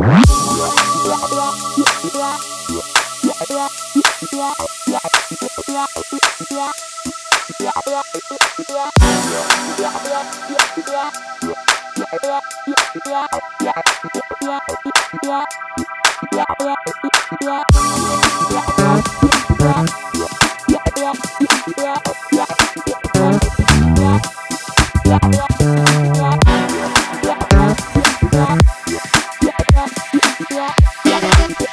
Yeah. Bye.